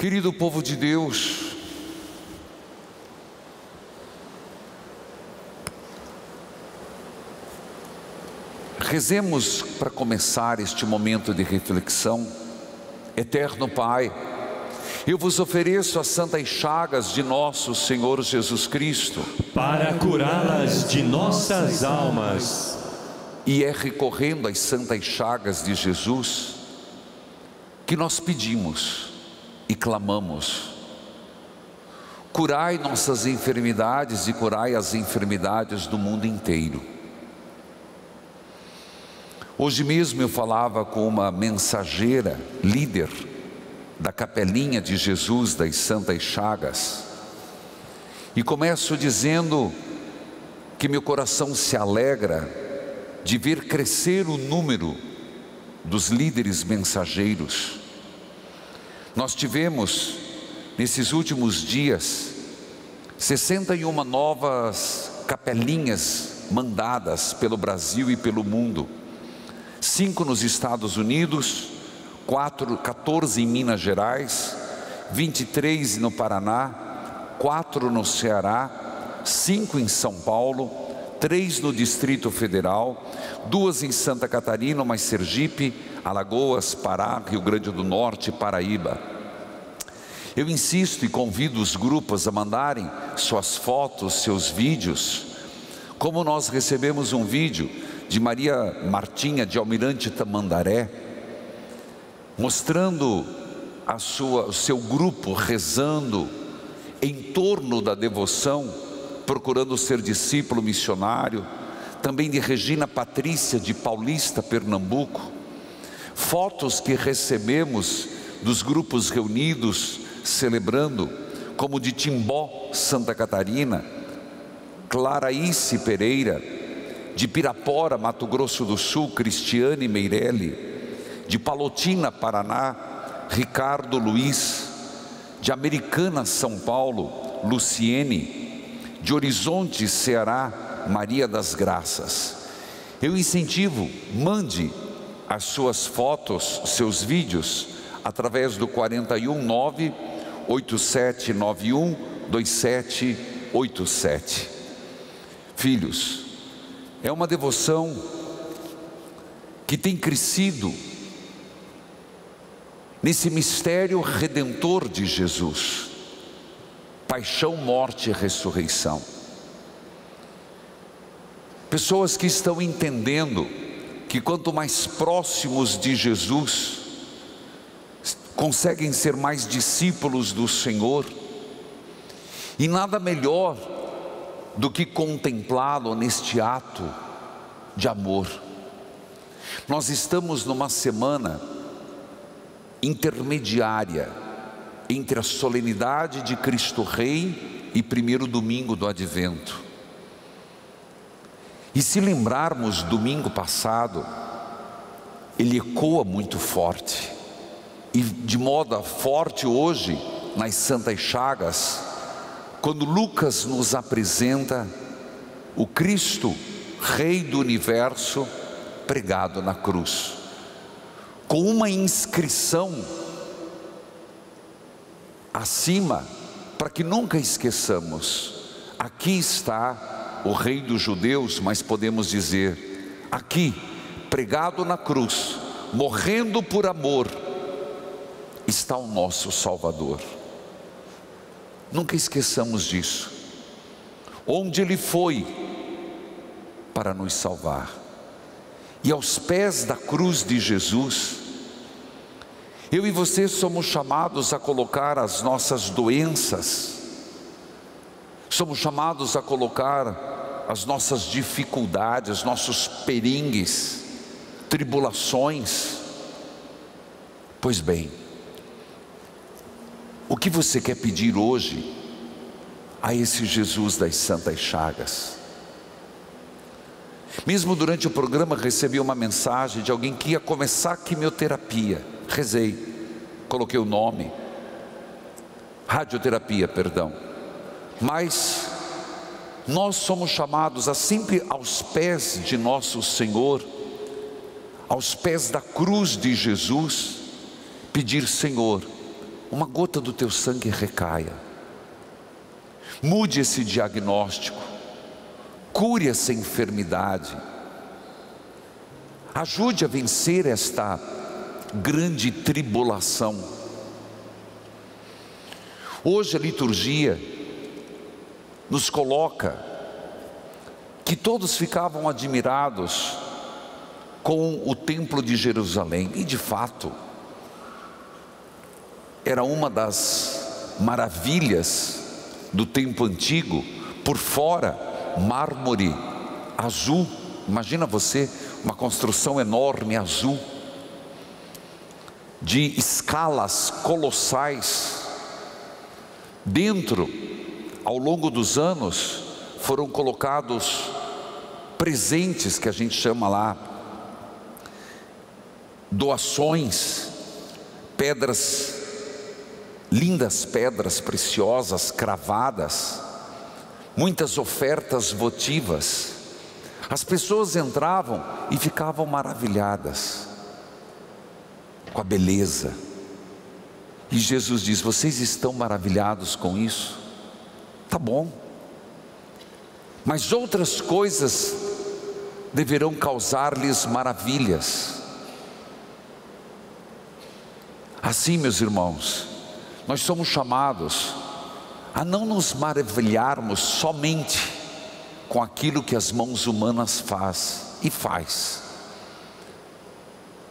Querido povo de Deus, rezemos para começar este momento de reflexão. Eterno Pai, eu vos ofereço as santas chagas de nosso Senhor Jesus Cristo, para curá-las de nossas almas. E é recorrendo às santas chagas de Jesus que nós pedimos e clamamos: curai nossas enfermidades e curai as enfermidades do mundo inteiro. Hoje mesmo eu falava com uma mensageira, líder da capelinha de Jesus das Santas Chagas, e começo dizendo que meu coração se alegra de ver crescer o número dos líderes mensageiros. Nós tivemos, nesses últimos dias, 61 novas capelinhas mandadas pelo Brasil e pelo mundo, cinco nos Estados Unidos, quatro, 14 em Minas Gerais, 23 no Paraná, quatro no Ceará, cinco em São Paulo, três no Distrito Federal, duas em Santa Catarina, uma em Sergipe, Alagoas, Pará, Rio Grande do Norte, Paraíba. Eu insisto e convido os grupos a mandarem suas fotos, seus vídeos. Como nós recebemos um vídeo de Maria Martinha de Almirante Tamandaré, mostrando a sua, o seu grupo rezando em torno da devoção, procurando ser discípulo missionário, também de Regina Patrícia de Paulista, Pernambuco, fotos que recebemos dos grupos reunidos celebrando, como de Timbó, Santa Catarina, Claraíce Pereira, de Pirapora, Mato Grosso do Sul, Cristiane Meirelli, de Palotina, Paraná, Ricardo Luiz, de Americana, São Paulo, Luciene, de Horizonte, Ceará, Maria das Graças. Eu incentivo, mande as suas fotos, seus vídeos, através do 419 8791 2787. Filhos, é uma devoção que tem crescido nesse mistério redentor de Jesus paixão, morte e ressurreição. Pessoas que estão entendendo que quanto mais próximos de Jesus, conseguem ser mais discípulos do Senhor, e nada melhor do que contemplá-lo neste ato de amor. Nós estamos numa semana intermediária entre a solenidade de Cristo Rei e primeiro domingo do Advento. E se lembrarmos domingo passado, ele ecoa muito forte, e de modo forte hoje, nas Santas Chagas, quando Lucas nos apresenta o Cristo, Rei do universo, pregado na cruz com uma inscrição acima, para que nunca esqueçamos: aqui está o Rei dos Judeus, mas podemos dizer, aqui, pregado na cruz, morrendo por amor, está o nosso Salvador. Nunca esqueçamos disso. Onde Ele foi para nos salvar. E aos pés da cruz de Jesus, eu e você somos chamados a colocar as nossas doenças, somos chamados a colocar as nossas dificuldades, nossos peringues, tribulações. Pois bem, o que você quer pedir hoje a esse Jesus das Santas Chagas? Mesmo durante o programa recebi uma mensagem de alguém que ia começar a quimioterapia rezei, coloquei o nome, radioterapia, perdão. Mas nós somos chamados a sempre aos pés de nosso Senhor, aos pés da cruz de Jesus, pedir: Senhor, uma gota do teu sangue recaia. Mude esse diagnóstico, cure essa enfermidade, ajude a vencer esta grande tribulação. Hoje a liturgia nos coloca que todos ficavam admirados com o templo de Jerusalém, e de fato, era uma das maravilhas do tempo antigo, por fora, mármore azul. Imagina você, uma construção enorme azul, de escalas colossais. Dentro, ao longo dos anos, foram colocados presentes que a gente chama lá, doações, pedras lindas pedras preciosas cravadas, muitas ofertas votivas. As pessoas entravam e ficavam maravilhadas com a beleza. E Jesus diz: Vocês estão maravilhados com isso? Tá bom. Mas outras coisas deverão causar-lhes maravilhas. Assim, meus irmãos, nós somos chamados a não nos maravilharmos somente com aquilo que as mãos humanas faz e faz.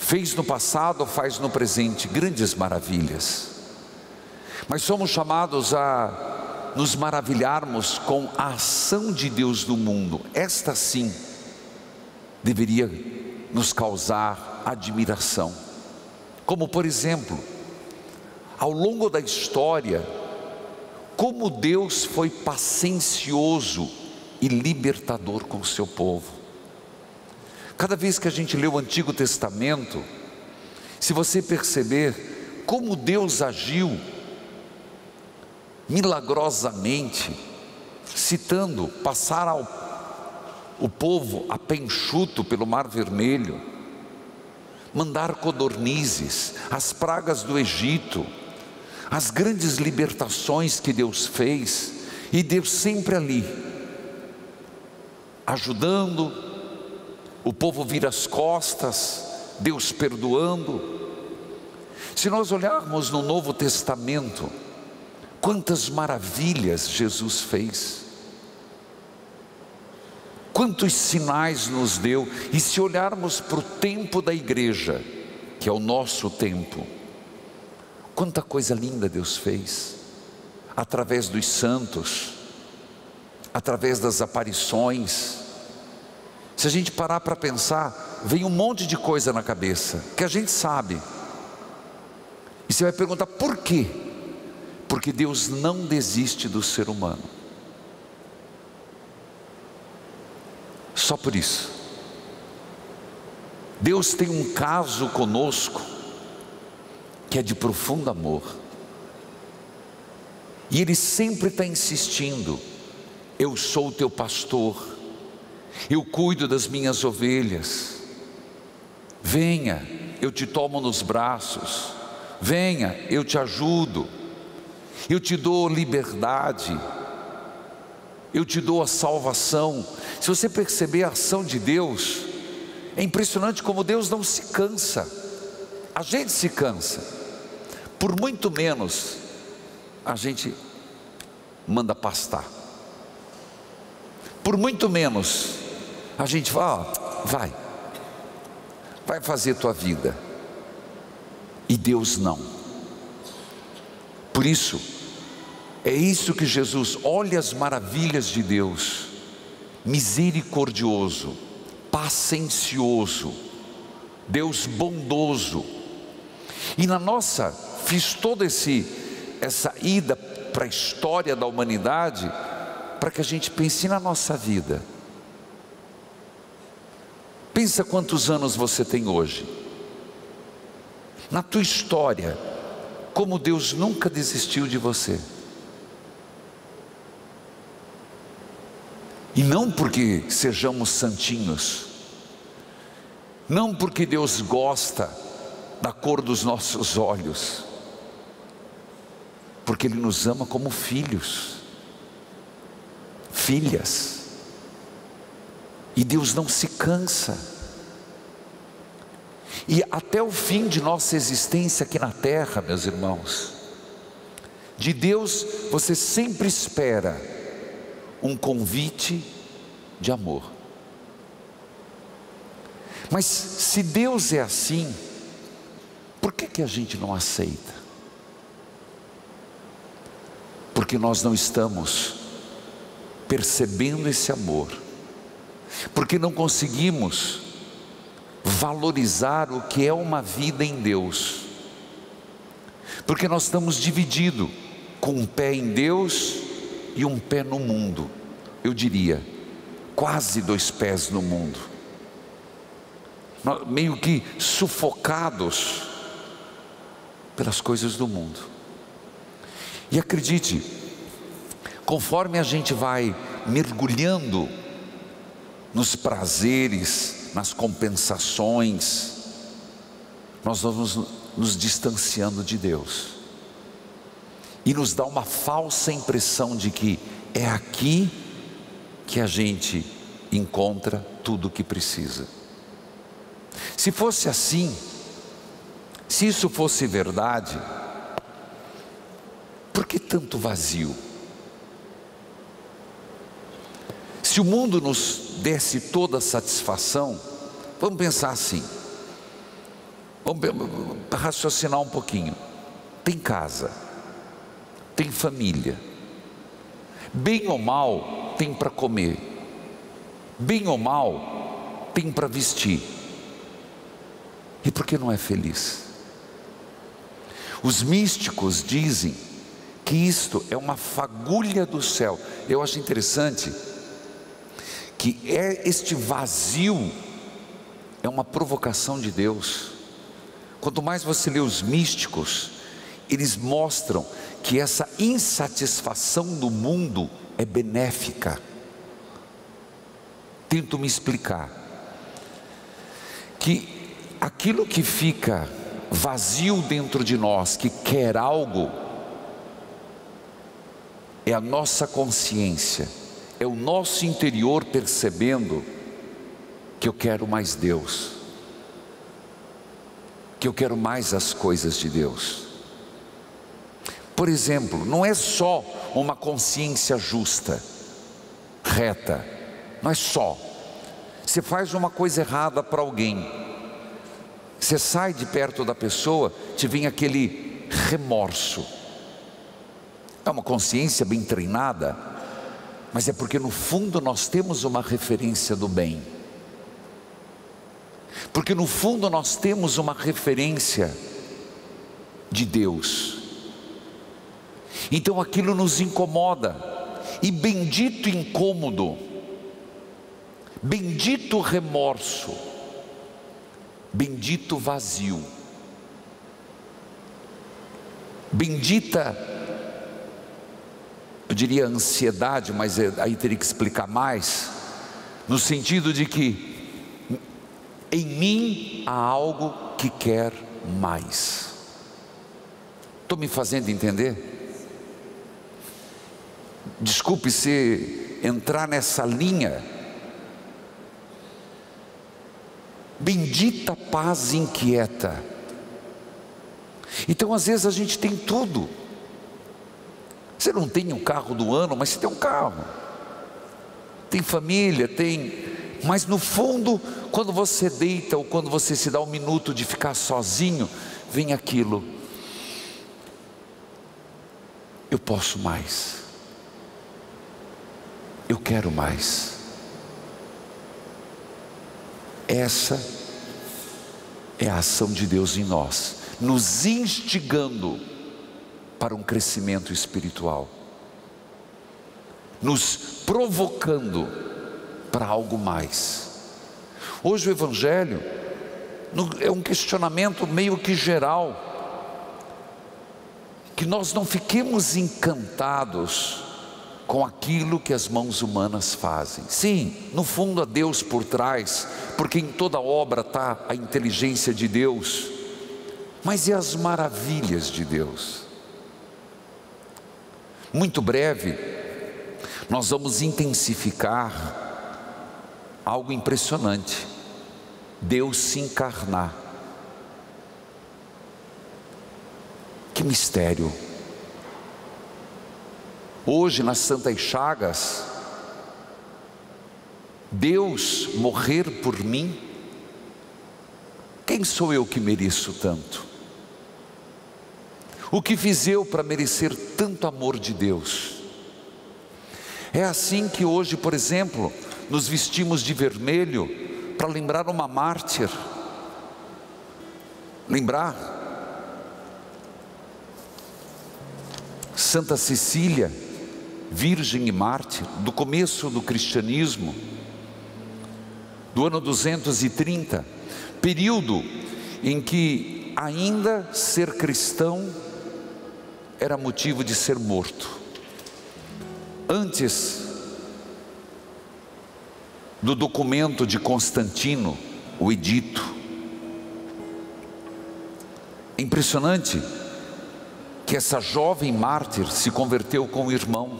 Fez no passado, faz no presente grandes maravilhas. Mas somos chamados a nos maravilharmos com a ação de Deus no mundo. Esta sim deveria nos causar admiração. Como por exemplo, ao longo da história, como Deus foi paciencioso e libertador com o seu povo. Cada vez que a gente lê o Antigo Testamento, se você perceber como Deus agiu milagrosamente, citando passar ao, o povo a pé enxuto pelo Mar Vermelho, mandar codornizes, as pragas do Egito, as grandes libertações que Deus fez, e Deus sempre ali, ajudando, o povo vira as costas, Deus perdoando. Se nós olharmos no Novo Testamento, quantas maravilhas Jesus fez, quantos sinais nos deu, e se olharmos para o tempo da igreja, que é o nosso tempo, Quanta coisa linda Deus fez, através dos santos, através das aparições. Se a gente parar para pensar, vem um monte de coisa na cabeça, que a gente sabe. E você vai perguntar por quê? Porque Deus não desiste do ser humano. Só por isso. Deus tem um caso conosco que é de profundo amor. E Ele sempre está insistindo: eu sou o teu pastor, eu cuido das minhas ovelhas. Venha, eu te tomo nos braços, venha, eu te ajudo, eu te dou liberdade, eu te dou a salvação. Se você perceber a ação de Deus, é impressionante como Deus não se cansa, a gente se cansa por muito menos a gente manda pastar. Por muito menos a gente fala, ó, vai, vai fazer tua vida. E Deus não. Por isso, é isso que Jesus, olha as maravilhas de Deus, misericordioso, paciencioso, Deus bondoso. E na nossa fiz toda essa ida para a história da humanidade para que a gente pense na nossa vida. Pensa quantos anos você tem hoje. Na tua história, como Deus nunca desistiu de você. E não porque sejamos santinhos, não porque Deus gosta da cor dos nossos olhos, porque Ele nos ama como filhos, filhas. E Deus não se cansa. E até o fim de nossa existência aqui na terra, meus irmãos, de Deus você sempre espera um convite de amor. Mas se Deus é assim, por que, que a gente não aceita? Porque nós não estamos percebendo esse amor, porque não conseguimos valorizar o que é uma vida em Deus, porque nós estamos divididos com um pé em Deus e um pé no mundo, eu diria, quase dois pés no mundo, meio que sufocados pelas coisas do mundo. E acredite, conforme a gente vai mergulhando nos prazeres, nas compensações, nós vamos nos distanciando de Deus e nos dá uma falsa impressão de que é aqui que a gente encontra tudo o que precisa. Se fosse assim, se isso fosse verdade, por que tanto vazio? Se o mundo nos desse toda a satisfação, vamos pensar assim, vamos raciocinar um pouquinho. Tem casa, tem família. Bem ou mal, tem para comer. Bem ou mal, tem para vestir. E por que não é feliz? Os místicos dizem que isto é uma fagulha do céu. Eu acho interessante que é este vazio é uma provocação de Deus. Quanto mais você lê os místicos, eles mostram que essa insatisfação do mundo é benéfica. Tento me explicar. Que aquilo que fica vazio dentro de nós, que quer algo, é a nossa consciência, é o nosso interior percebendo que eu quero mais Deus, que eu quero mais as coisas de Deus. Por exemplo, não é só uma consciência justa, reta, não é só. Você faz uma coisa errada para alguém, você sai de perto da pessoa, te vem aquele remorso. É uma consciência bem treinada, mas é porque no fundo nós temos uma referência do bem. Porque no fundo nós temos uma referência de Deus. Então aquilo nos incomoda, e bendito incômodo, bendito remorso, bendito vazio, bendita, eu diria ansiedade, mas é, aí teria que explicar mais, no sentido de que em mim há algo que quer mais. Estou me fazendo entender? desculpe se entrar nessa linha. Bendita paz inquieta. Então, às vezes, a gente tem tudo. Você não tem um carro do ano, mas você tem um carro. Tem família, tem. Mas no fundo, quando você deita ou quando você se dá um minuto de ficar sozinho, vem aquilo. Eu posso mais eu quero mais. Essa é a ação de Deus em nós, nos instigando para um crescimento espiritual, nos provocando para algo mais. Hoje o Evangelho é um questionamento meio que geral, que nós não fiquemos encantados com aquilo que as mãos humanas fazem. Sim, no fundo há Deus por trás, porque em toda obra está a inteligência de Deus, mas e as maravilhas de Deus? Muito breve, nós vamos intensificar algo impressionante: Deus se encarnar. Que mistério! Hoje, nas Santas Chagas, Deus morrer por mim, quem sou eu que mereço tanto? O que fiz eu para merecer tanto amor de Deus? É assim que hoje, por exemplo, nos vestimos de vermelho para lembrar uma mártir. Lembrar Santa Cecília, virgem e mártir, do começo do cristianismo, do ano 230, período em que ainda ser cristão era motivo de ser morto. Antes do documento de Constantino, o edito. Impressionante que essa jovem mártir se converteu com o irmão.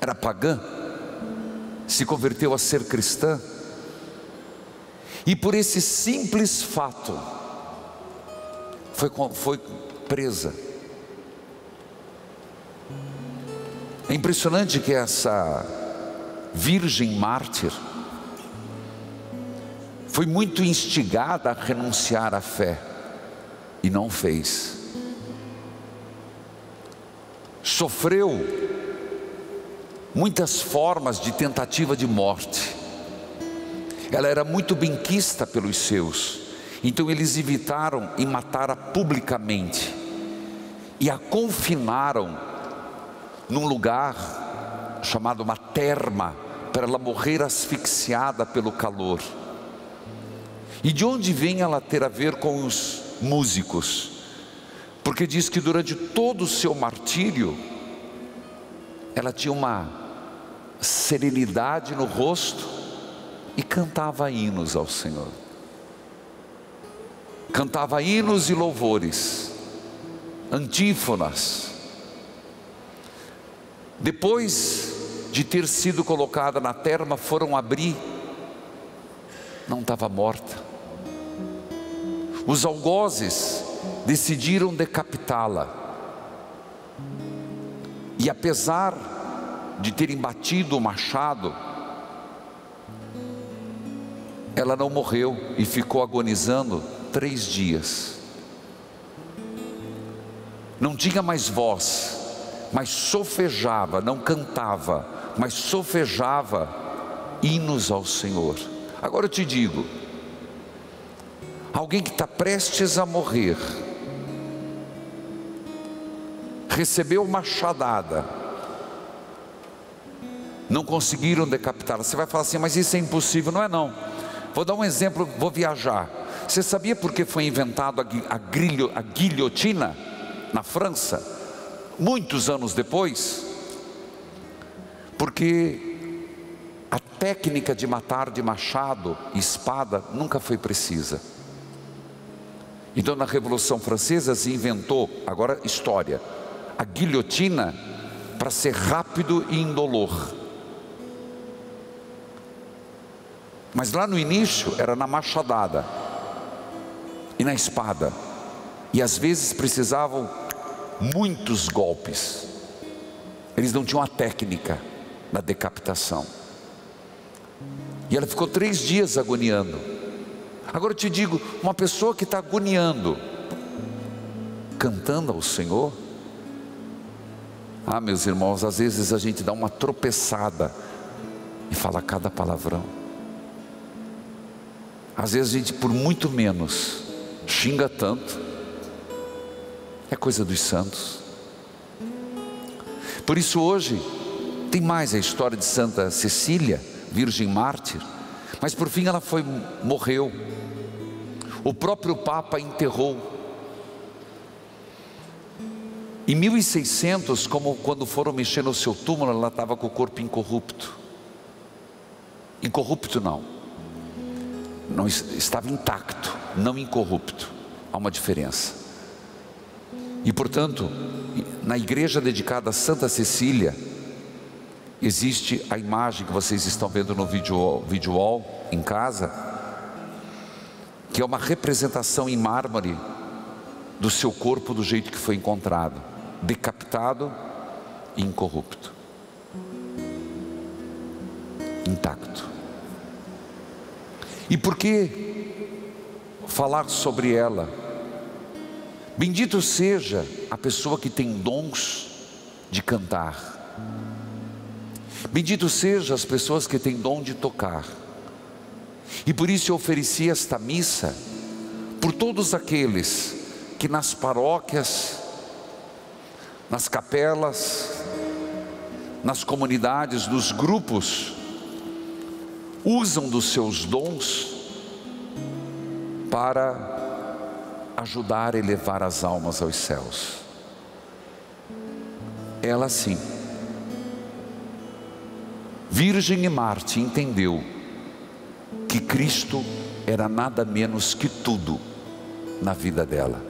Era pagã, se converteu a ser cristã. E por esse simples fato, foi, foi presa. É impressionante que essa virgem mártir foi muito instigada a renunciar à fé e não fez. Sofreu muitas formas de tentativa de morte. Ela era muito benquista pelos seus, então eles evitaram em matá-la publicamente e a confinaram num lugar chamado uma terma, para ela morrer asfixiada pelo calor. E de onde vem ela ter a ver com os músicos? Porque diz que durante todo o seu martírio, ela tinha uma serenidade no rosto e cantava hinos ao Senhor. Cantava hinos e louvores antífonas. Depois de ter sido colocada na terma, foram abrir, não estava morta. Os algozes decidiram decapitá-la. E apesar de terem batido o machado, ela não morreu e ficou agonizando três dias não tinha mais voz, mas sofejava, não cantava, mas sofejava hinos ao Senhor. Agora eu te digo, alguém que está prestes a morrer, recebeu uma chadada, não conseguiram decapitá-la. Você vai falar assim, mas isso é impossível, não é não. Vou dar um exemplo, vou viajar. Você sabia por que foi inventado a, guilhotina? Na França, muitos anos depois, porque a técnica de matar de machado e espada nunca foi precisa. Então, na Revolução Francesa se inventou, agora história, a guilhotina para ser rápido e indolor. Mas lá no início era na machadada e na espada. E às vezes precisavam muitos golpes. Eles não tinham a técnica na decapitação. E ela ficou três dias agoniando. Agora eu te digo, uma pessoa que está agoniando, cantando ao Senhor. Ah, meus irmãos, às vezes a gente dá uma tropeçada e fala cada palavrão. Às vezes a gente, por muito menos, xinga tanto é coisa dos santos. Por isso hoje tem mais a história de Santa Cecília, Virgem Mártir, mas por fim ela foi morreu. O próprio Papa enterrou. Em 1600, como quando foram mexer no seu túmulo, ela estava com o corpo incorrupto. Incorrupto não. Não estava intacto, não incorrupto. Há uma diferença. E portanto, na igreja dedicada a Santa Cecília, existe a imagem que vocês estão vendo no vídeo, vídeo wall em casa, que é uma representação em mármore do seu corpo do jeito que foi encontrado, decapitado e incorrupto, intacto. E por que falar sobre ela? Bendito seja a pessoa que tem dons de cantar. Bendito seja as pessoas que têm dom de tocar. E por isso eu ofereci esta missa por todos aqueles que nas paróquias, nas capelas, nas comunidades, nos grupos, usam dos seus dons para ajudar a elevar as almas aos céus. Ela sim, Virgem e Marte entendeu que Cristo era nada menos que tudo na vida dela.